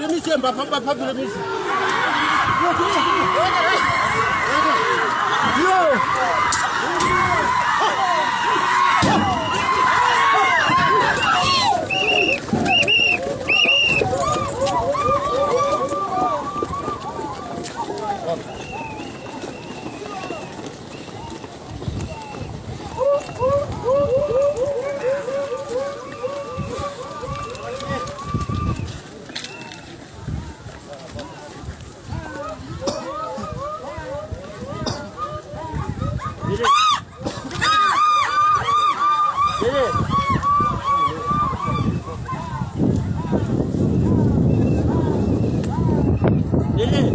Let me see him, Papa, Papa, let me see. 예예.